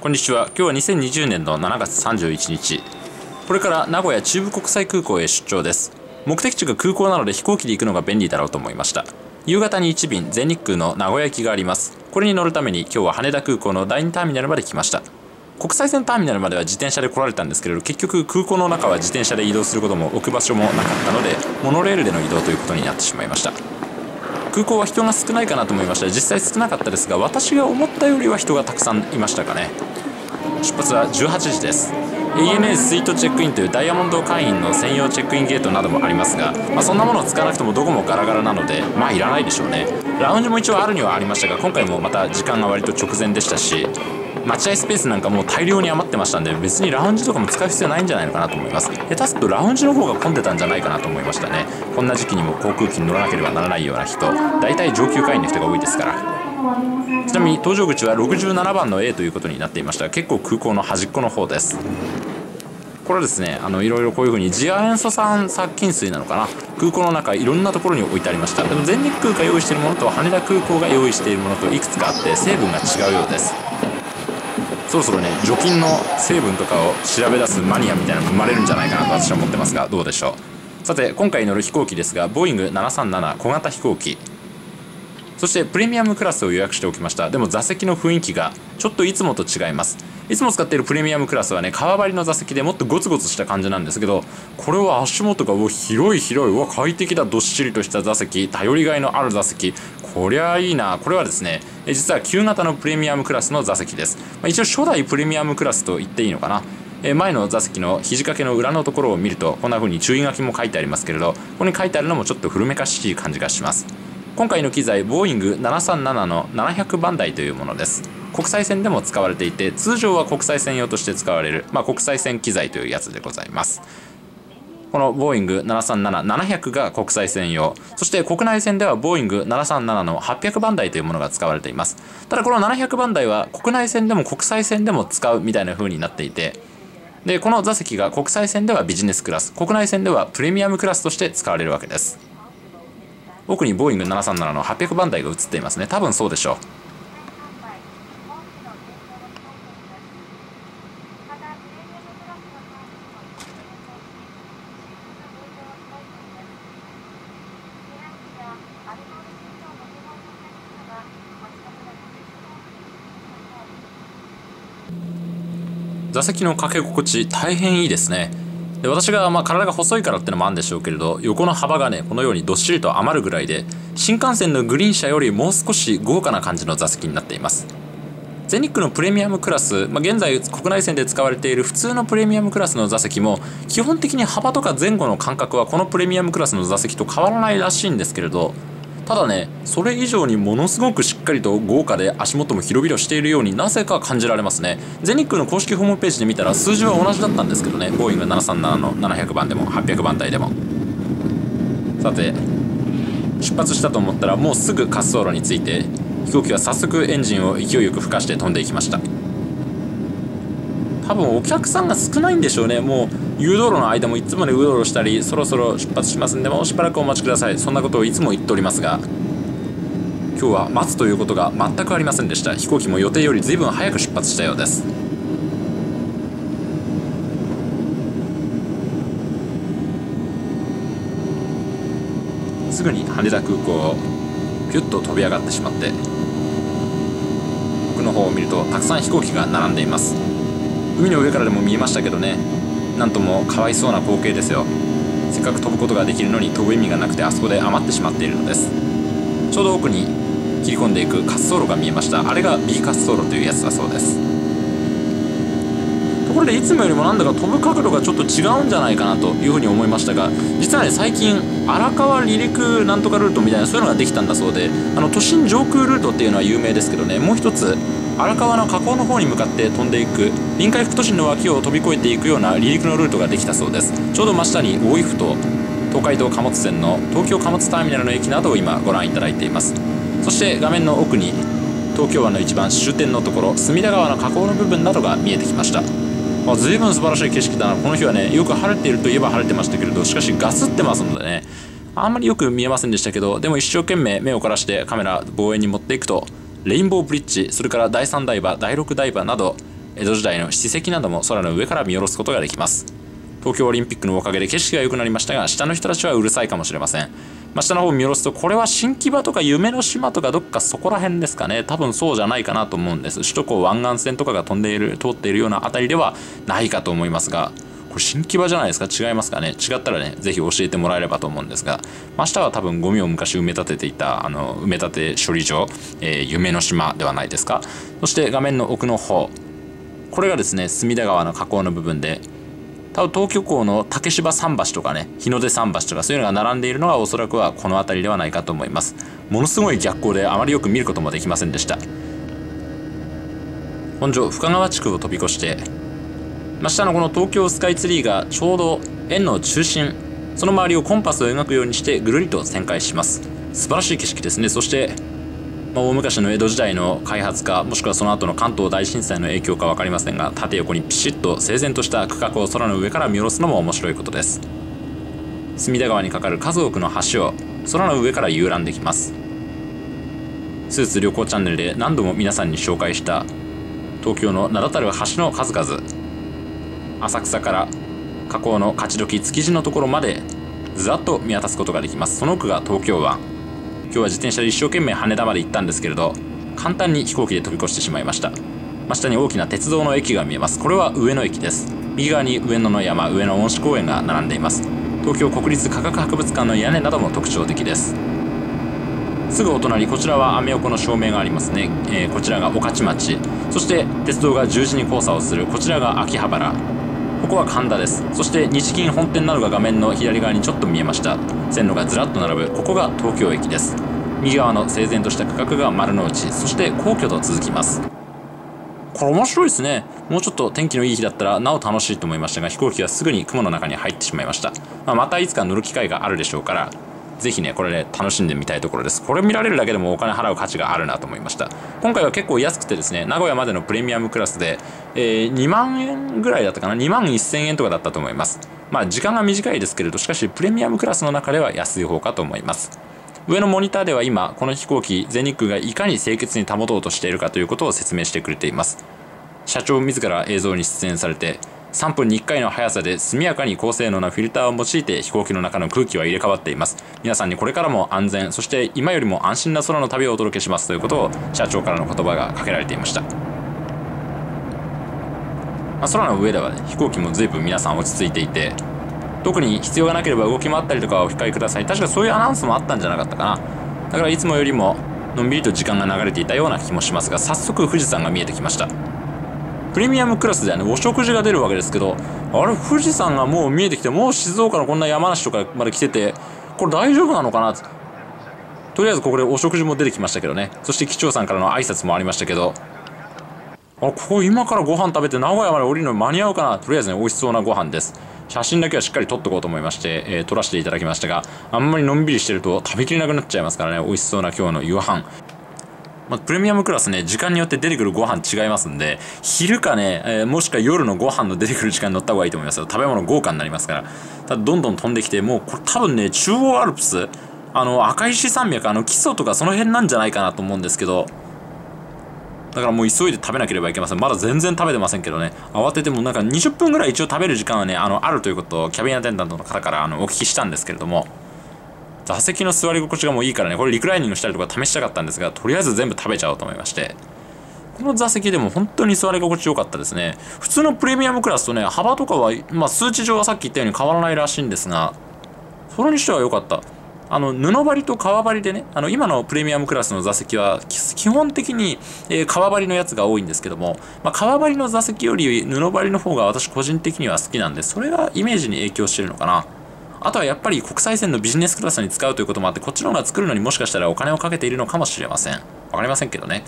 こんにちは。今日は2020年の7月31日。これから名古屋中部国際空港へ出張です。目的地が空港なので飛行機で行くのが便利だろうと思いました。夕方に1便全日空の名古屋行きがあります。これに乗るために今日は羽田空港の第2ターミナルまで来ました。国際線ターミナルまでは自転車で来られたんですけれど結局空港の中は自転車で移動することも置く場所もなかったのでモノレールでの移動ということになってしまいました。空港は人が少ないかなと思いました。実際少なかったですが私が思ったよりは人がたくさんいましたかね。出発は18時です。ANA スイートチェックインというダイヤモンド会員の専用チェックインゲートなどもありますが、まあ、そんなものを使わなくてもどこもガラガラなのでまあいらないでしょうね。ラウンジも一応あるにはありましたが今回もまた時間が割と直前でしたし待合スペースなんかもう大量に余ってましたんで別にラウンジとかも使う必要ないんじゃないのかなと思います。下手するとラウンジの方が混んでたんじゃないかなと思いましたね。こんな時期にも航空機に乗らなければならないような人。大体上級会員の人が多いですから。ちなみに搭乗口は67番の A ということになっていました結構空港の端っこの方です。これはですねあのいろいろこういう風に次亜塩素酸殺菌水なのかな。空港の中いろんなところに置いてありました。でも全日空が用意しているものと羽田空港が用意しているものといくつかあって成分が違うようです。そろそろね除菌の成分とかを調べ出すマニアみたいなのが生まれるんじゃないかなと私は思ってますがどうでしょう?さて今回乗る飛行機ですがボーイング737小型飛行機。そしてプレミアムクラスを予約しておきました。でも座席の雰囲気がちょっといつもと違います。いつも使っているプレミアムクラスはね革張りの座席でもっとゴツゴツした感じなんですけどこれは足元が広い広い。うわ快適だ。どっしりとした座席。頼りがいのある座席。こりゃいいな。これはですね実は旧型のプレミアムクラスの座席です、まあ、一応初代プレミアムクラスと言っていいのかな。前の座席の肘掛けの裏のところを見るとこんな風に注意書きも書いてありますけれどここに書いてあるのもちょっと古めかしい感じがします。今回の機材ボーイング737の700番台というものです。国際線でも使われていて通常は国際線用として使われる、まあ、国際線機材というやつでございます。このボーイング737-700が国際線用。そして国内線ではボーイング737の800番台というものが使われています。ただこの700番台は国内線でも国際線でも使うみたいな風になっていてでこの座席が国際線ではビジネスクラス国内線ではプレミアムクラスとして使われるわけです。奥にボーイング737の800番台が映っていますね。多分そうでしょう。座席の掛け心地大変いいですね。で私がまあ体が細いからってのもあるんでしょうけれど横の幅がねこのようにどっしりと余るぐらいで新幹線のグリーン車よりもう少し豪華な感じの座席になっています。全日空のプレミアムクラス、まあ、現在国内線で使われている普通のプレミアムクラスの座席も基本的に幅とか前後の間隔はこのプレミアムクラスの座席と変わらないらしいんですけれどただねそれ以上にものすごくしっかりと豪華で足元も広々しているようになぜか感じられますね。全日空の公式ホームページで見たら数字は同じだったんですけどね。ボーイング737の700番でも800番台でも。さて出発したと思ったらもうすぐ滑走路に着いて飛行機は早速エンジンを勢いよく吹かして飛んでいきました。多分お客さんが少ないんでしょうね。もう誘導路の間もいつもねうろうろしたりそろそろ出発しますんでもうしばらくお待ちください。そんなことをいつも言っておりますが今日は待つということが全くありませんでした。飛行機も予定より随分早く出発したようです。すぐに羽田空港をピュッと飛び上がってしまって奥の方を見るとたくさん飛行機が並んでいます。海の上からでも見えましたけどね。なんともかわいそうな光景ですよ。せっかく飛ぶことができるのに飛ぶ意味がなくてあそこで余ってしまっているのです。ちょうど奥に切り込んでいく滑走路が見えました。あれが B 滑走路というやつだそうです。ところでいつもよりもなんだか飛ぶ角度がちょっと違うんじゃないかなというふうに思いましたが実はね最近荒川離陸なんとかルートみたいなそういうのができたんだそうであの都心上空ルートっていうのは有名ですけどねもう一つ荒川の河口の方に向かって飛んでいく臨海副都心の脇を飛び越えていくような離陸のルートができたそうです。ちょうど真下に大井府と東海道貨物線の東京貨物ターミナルの駅などを今ご覧いただいています。そして画面の奥に東京湾の一番終点のところ隅田川の河口の部分などが見えてきました。まあ随分素晴らしい景色だな。この日はねよく晴れているといえば晴れてましたけれどしかしガスってますのでね。あんまりよく見えませんでしたけどでも一生懸命目を凝らしてカメラ望遠に持っていくとレインボーブリッジそれから第3台場第6台場など江戸時代の史跡なども空の上から見下ろすことができます。東京オリンピックのおかげで景色が良くなりましたが下の人たちはうるさいかもしれません、まあ、下の方を見下ろすとこれは新木場とか夢の島とかどっかそこら辺ですかね。多分そうじゃないかなと思うんです。首都高湾岸線とかが飛んでいる通っているような辺りではないかと思いますがこれ新木場じゃないですか？違いますかね？違ったらねぜひ教えてもらえればと思うんですが真下は多分ゴミを昔埋め立てていたあの埋め立て処理場、えー、夢の島ではないですか？そして画面の奥の方これがですね隅田川の河口の部分で東京港の竹芝桟橋とかね日の出桟橋とかそういうのが並んでいるのがおそらくはこの辺りではないかと思います。ものすごい逆光であまりよく見ることもできませんでした。本所深川地区を飛び越して真下のこの東京スカイツリーがちょうど円の中心その周りをコンパスを描くようにしてぐるりと旋回します。素晴らしい景色ですね。そしてまあ、大昔の江戸時代の開発かもしくはその後の関東大震災の影響か分かりませんが縦横にピシッと整然とした区画を空の上から見下ろすのも面白いことです。隅田川に架かる数多くの橋を空の上から遊覧できます。スーツ旅行チャンネルで何度も皆さんに紹介した東京の名だたる橋の数々。浅草から河口の勝どき築地のところまでずらっと見渡すことができます。その奥が東京湾。今日は自転車で一生懸命羽田まで行ったんですけれど簡単に飛行機で飛び越してしまいました。真下に大きな鉄道の駅が見えます。これは上野駅です。右側に上野の山上野恩賜公園が並んでいます。東京国立科学博物館の屋根なども特徴的です。すぐお隣こちらはアメ横の照明がありますね、えー、こちらが御徒町。そして鉄道が十字に交差をするこちらが秋葉原。ここは神田です。そして日銀本店などが画面の左側にちょっと見えました。線路がずらっと並ぶここが東京駅です。右側の整然とした区画が丸の内そして皇居と続きます。これ面白いですね。もうちょっと天気のいい日だったらなお楽しいと思いましたが飛行機はすぐに雲の中に入ってしまいました、まあ、またいつか乗る機会があるでしょうからぜひね、これね、楽しんでみたいところです。これ見られるだけでもお金払う価値があるなと思いました。今回は結構安くてですね、名古屋までのプレミアムクラスで、えー、2万円ぐらいだったかな ?2 万1000円とかだったと思います。まあ時間が短いですけれど、しかしプレミアムクラスの中では安い方かと思います。上のモニターでは今、この飛行機、全日空がいかに清潔に保とうとしているかということを説明してくれています。社長自ら映像に出演されて、3分に1回の速さで速やかに高性能なフィルターを用いて飛行機の中の空気は入れ替わっています。皆さんにこれからも安全そして今よりも安心な空の旅をお届けしますということを社長からの言葉がかけられていました、まあ、空の上では、ね、飛行機も随分皆さん落ち着いていて特に必要がなければ動き回ったりとかお控えください。確かそういうアナウンスもあったんじゃなかったかな。だからいつもよりものんびりと時間が流れていたような気もしますが早速富士山が見えてきました。プレミアムクラスではね、お食事が出るわけですけど、あれ、富士山がもう見えてきて、もう静岡のこんな山梨とかまで来てて、これ大丈夫なのかなとりあえずここでお食事も出てきましたけどね。そして機長さんからの挨拶もありましたけど、あ、ここ今からご飯食べて名古屋まで降りるのに間に合うかなとりあえずね、美味しそうなご飯です。写真だけはしっかり撮っとこうと思いまして、えー、撮らせていただきましたが、あんまりのんびりしてると食べきれなくなっちゃいますからね、美味しそうな今日の夕飯。まあ、プレミアムクラスね、時間によって出てくるご飯違いますんで、昼かね、えー、もしくは夜のご飯の出てくる時間に乗った方がいいと思いますよ。食べ物豪華になりますから。ただどんどん飛んできて、もうこれ多分ね、中央アルプス、あの、赤石山脈、あの、基礎とかその辺なんじゃないかなと思うんですけど、だからもう急いで食べなければいけません。まだ全然食べてませんけどね。慌ててもなんか20分ぐらい一応食べる時間はね、あの、あるということをキャビンアテンダントの方からあのお聞きしたんですけれども、座席の座り心地がもういいからね、これリクライニングしたりとか試したかったんですが、とりあえず全部食べちゃおうと思いまして、この座席でも本当に座り心地よかったですね。普通のプレミアムクラスとね、幅とかは、まあ数値上はさっき言ったように変わらないらしいんですが、それにしては良かった。あの、布張りと革張りでね、あの、今のプレミアムクラスの座席は、基本的に、えー、革張りのやつが多いんですけども、まあ、革張りの座席より布張りの方が私個人的には好きなんで、それがイメージに影響してるのかな。あとはやっぱり国際線のビジネスクラスに使うということもあって、こっちの方が作るのにもしかしたらお金をかけているのかもしれません。わかりませんけどね。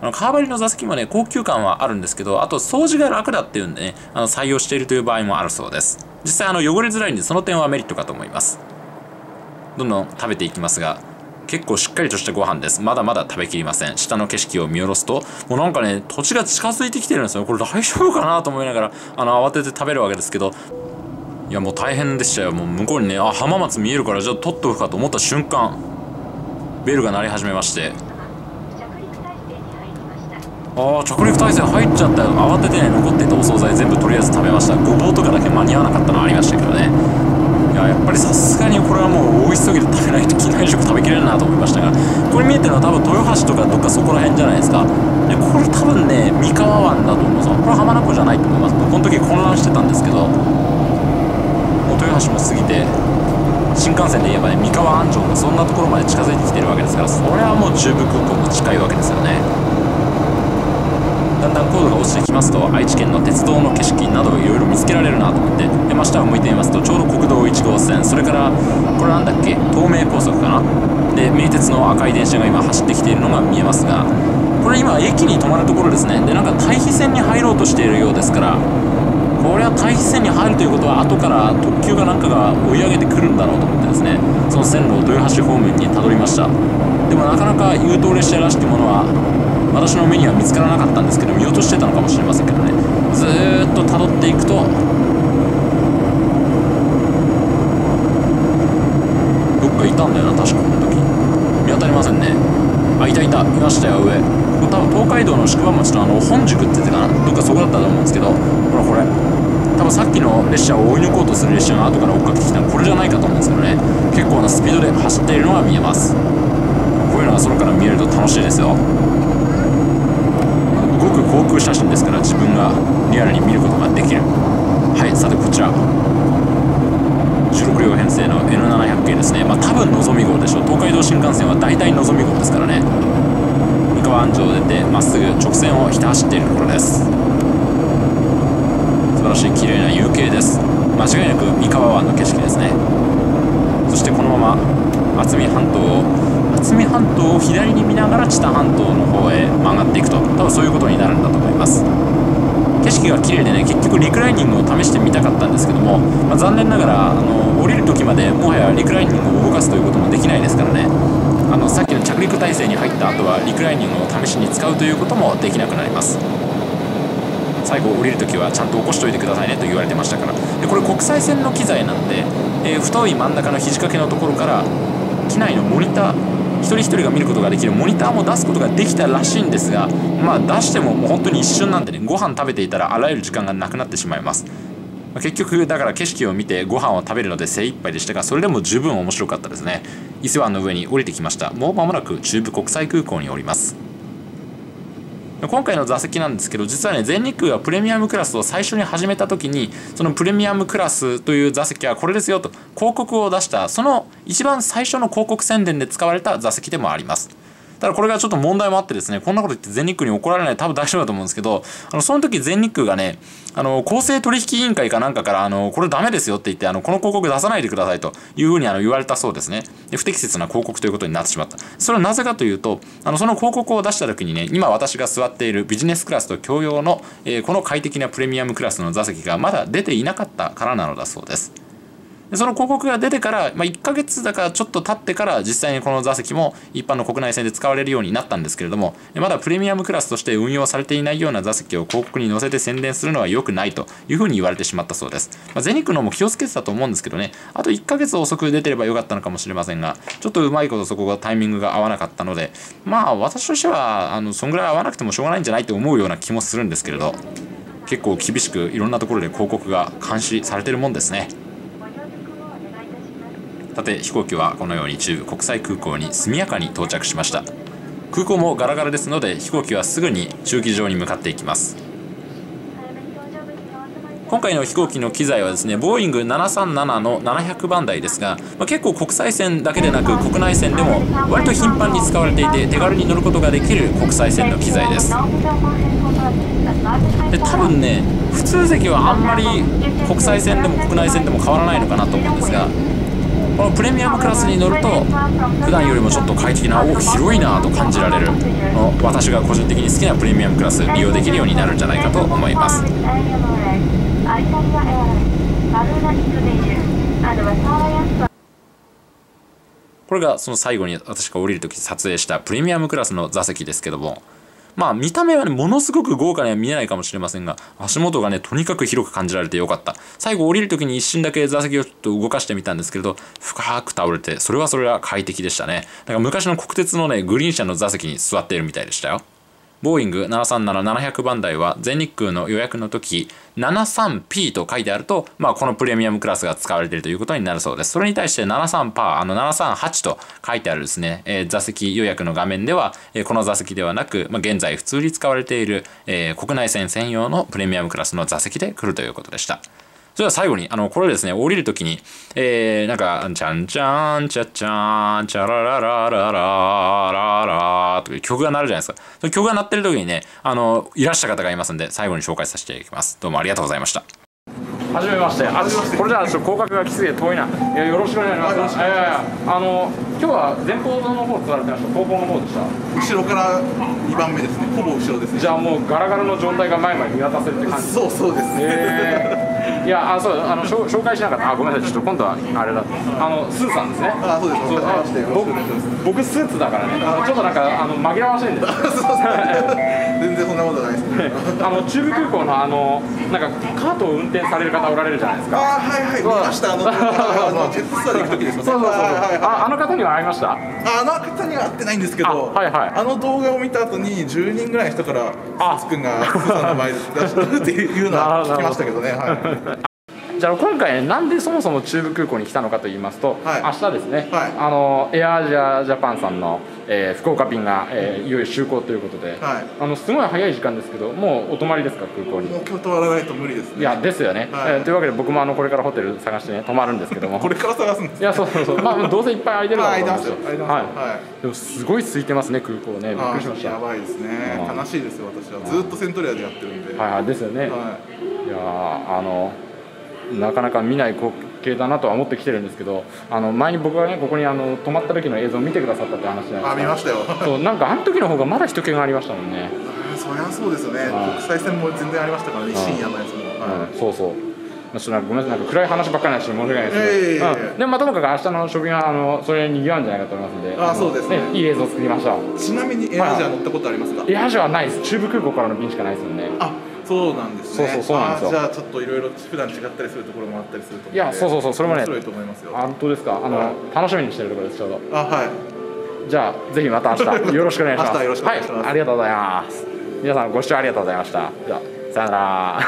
あの、カーバリの座席もね、高級感はあるんですけど、あと掃除が楽だっていうんでね、あの、採用しているという場合もあるそうです。実際、あの、汚れづらいんで、その点はメリットかと思います。どんどん食べていきますが、結構しっかりとしたご飯です。まだまだ食べきりません。下の景色を見下ろすと、もうなんかね、土地が近づいてきてるんですよ。これ大丈夫かなと思いながら、あの、慌てて食べるわけですけど、いやもう大変でしたよ。もう向こうにねあ浜松見えるからじゃあ取っとくかと思った瞬間ベルが鳴り始めまして。ああ着陸体制入っちゃったよ。慌ててね残っていたお惣菜全部とりあえず食べました。ごぼうとかだけ間に合わなかったのありましたけどね。いややっぱりさすがにこれはもう大急ぎで食べないと機内食食べきれるなと思いましたがこれ見えてるのは多分豊橋とかどっかそこら辺じゃないですか。でこれ多分ね三河湾だと思うんですよ。これ浜名湖じゃないと思います。この時混乱してたんですけど豊橋も過ぎて新幹線で言えばね三河安城もそんなところまで近づいてきてるわけですからそれはもう中部空港も近いわけですよね。だんだん高度が落ちてきますと愛知県の鉄道の景色などをいろいろ見つけられるなと思ってで真下を向いてみますとちょうど国道1号線。それからこれなんだっけ？東名高速かな？で名鉄の赤い電車が今走ってきているのが見えますがこれ今駅に止まるところですね。でなんか対比線に入ろうとしているようですからこれは対比線に入るということは後から特急がなんかが追い上げてくるんだろうと思ってですねその線路を豊橋方面にたどりました。でもなかなか優等列車らしきものは私の目には見つからなかったんですけど見落としてたのかもしれませんけどね。ずっとたどっていくとどっかいたんだよな確かこの時。見当たりませんね。あいたいた。いましたよ上。多分東海道の宿場町のあの本宿って言ってたかなどっかそこだったと思うんですけどほらこれ多分さっきの列車を追い抜こうとする列車が後から追っかけてきたのこれじゃないかと思うんですけどね。結構なスピードで走っているのが見えます。こういうのは空から見えると楽しいですよ。動く航空写真ですから自分がリアルに見ることができる。はいさてこちら。16両編成の N700 系ですね。まあ多分のぞみ号でしょう。東海道新幹線は大体のぞみ号ですからね。三河安城を出てまっすぐ直線をひた走っているところです。素晴らしい綺麗な夕景です。間違いなく三河湾の景色ですね。そしてこのまま渥美半島を渥美半島を左に見ながら知多半島の方へ曲がっていくと。多分そういうことになるんだと思います。景色が綺麗でね結局リクライニングを試してみたかったんですけども、まあ、残念ながらあの降りる時までもはやリクライニングを動かすということもできないですからね。あのさっきの着陸体制に入った後はリクライニングを試しに使うということもできなくなります。最後降りる時はちゃんと起こしといてくださいねと言われてましたから。でこれ国際線の機材なんで、えー、太い真ん中の肘掛けのところから機内のモニター一人一人が見ることができるモニターも出すことができたらしいんですがまあ出してももう本当に一瞬なんでねご飯食べていたらあらゆる時間がなくなってしまいます。結局だから景色を見てご飯を食べるので精一杯でしたがそれでも十分面白かったですね。伊勢湾の上に降りてきました。もう間もなく中部国際空港におります。今回の座席なんですけど実はね全日空がプレミアムクラスを最初に始めた時にそのプレミアムクラスという座席はこれですよと広告を出したその一番最初の広告宣伝で使われた座席でもあります。ただこれがちょっと問題もあってですねこんなこと言って全日空に怒られない多分大丈夫だと思うんですけどあのその時全日空がねあの公正取引委員会かなんかからあのこれダメですよって言ってあのこの広告出さないでくださいというふうにあの言われたそうですね。で不適切な広告ということになってしまった。それはなぜかというとあのその広告を出した時にね今私が座っているビジネスクラスと共用の、えー、この快適なプレミアムクラスの座席がまだ出ていなかったからなのだそうです。でその広告が出てから、まあ、1ヶ月だからちょっと経ってから実際にこの座席も一般の国内線で使われるようになったんですけれどもまだプレミアムクラスとして運用されていないような座席を広告に載せて宣伝するのは良くないというふうに言われてしまったそうです、まあ、ゼニックのも気をつけてたと思うんですけどねあと1ヶ月遅く出てればよかったのかもしれませんがちょっとうまいことそこがタイミングが合わなかったのでまあ私としてはあのそんぐらい合わなくてもしょうがないんじゃないと思うような気もするんですけれど結構厳しくいろんなところで広告が監視されてるもんですね。さて飛行機はこのように中部国際空港に速やかに到着しました。空港もガラガラですので飛行機はすぐに駐機場に向かっていきます。今回の飛行機の機材はですねボーイング737の700番台ですが、まあ、結構国際線だけでなく国内線でも割と頻繁に使われていて手軽に乗ることができる国際線の機材です。で多分ね普通席はあんまり国際線でも国内線でも変わらないのかなと思うんですがこのプレミアムクラスに乗ると普段よりもちょっと快適なお広いなと感じられる。私が個人的に好きなプレミアムクラス利用できるようになるんじゃないかと思います。これがその最後に私が降りる時撮影したプレミアムクラスの座席ですけどもまあ見た目はね、ものすごく豪華には見えないかもしれませんが、足元がね、とにかく広く感じられてよかった。最後降りる時に一瞬だけ座席をちょっと動かしてみたんですけれど、深く倒れて、それはそれは快適でしたね。だから昔の国鉄のね、グリーン車の座席に座っているみたいでしたよ。ボーイング737-700番台は全日空の予約の時 73P と書いてあると、まあ、このプレミアムクラスが使われているということになるそうです。それに対して73パー、あの738と書いてあるですね、えー、座席予約の画面では、えー、この座席ではなく、まあ、現在普通に使われている、えー、国内線専用のプレミアムクラスの座席で来るということでした。それでは最後に、あの、これですね、降りるときに、えー、なんか、ちゃんちゃん、ちゃちゃん、ちゃらららららららという曲が鳴るじゃないですか。その曲が鳴ってるときにね、あの、いらっしゃる方がいますんで、最後に紹介させていただきます。どうもありがとうございました。はじめまして。あ、これじゃあちょっと広角がきついで遠いな。いやよろしくお願いします。いやいやあの今日は前方の方座られてました。後方の方でした？後ろから2番目ですね。ほぼ後ろですね。じゃあもうガラガラの状態が前まで見渡せるって感じ？そうそうです。えーいやあそうあの紹紹介しなかったあごめんなさいちょっと今度はあれだあのスーさんですねあそうですそうあ僕僕スーツだからねちょっとなんかあの紛らわしいんです 全然そんなことないですねあの中部空港のあのなんかカートを運転される方おられるじゃないですか。あはいはい。見ました。あの あのジェットスターで行く時ですそうそうそう。ああの方には会いました？ああの方には会ってないんですけどはいはい。あの動画を見た後に10人ぐらいの人からスーツくんがスーさんの前で出してるっていうのは聞きましたけどね。はい じゃあ今回なんでそもそも中部空港に来たのかと言いますと、はい、明日ですね、はい、あのエアアジアジャパンさんの、えー、福岡便が、えー、いよいよ就航ということで、はい、あのすごい早い時間ですけどもうお泊まりですか空港に？もう今日泊まらないと無理です、ね、いやですよね、はい、えー、というわけで僕もあのこれからホテル探してね泊まるんですけども。これから探すんですいやそうそうそう。まあどうせいっぱい空いてるだろうと思うんですよはい、でもすごい空いてますね空港ね。びっくりしました。やばいですね。悲しいですよ私は。ずっとセントリアでやってるんで。はいはいですよね、はい、いやあのなかなか見ない光景だなとは思ってきてるんですけどあの前に僕がねここにあの泊まった時の映像を見てくださったって話じゃないですかあ見ましたよ。そうなんかあの時の方がまだ人気がありましたもんね。そりゃそうですよね。国際線も全然ありましたからね深夜のやつも、うん、そうそう。ちょっとごめんなさい。なんか暗い話ばっかりなし申し訳ないですけど、うん、でもまあともかく明日の食品はあのそれにぎわうんじゃないかと思いますんで。あそうですね。いい映像作りましたちなみにエアアジア乗ったことありますか、エアアジアはないです。中部空港からの便しかないですよね。あそうなんですね。そうそうそうなんですよ。じゃあちょっといろいろ普段違ったりするところもあったりするといやそうそうそうそれもね面白いと思いますよ。本当ですか？あの、はい、楽しみにしてるところですちょうど。あはい。じゃあぜひまた明日。よろしくお願いします。明日よろしくお願いします、はい、ありがとうございます。皆さんご視聴ありがとうございました。じゃあさよなら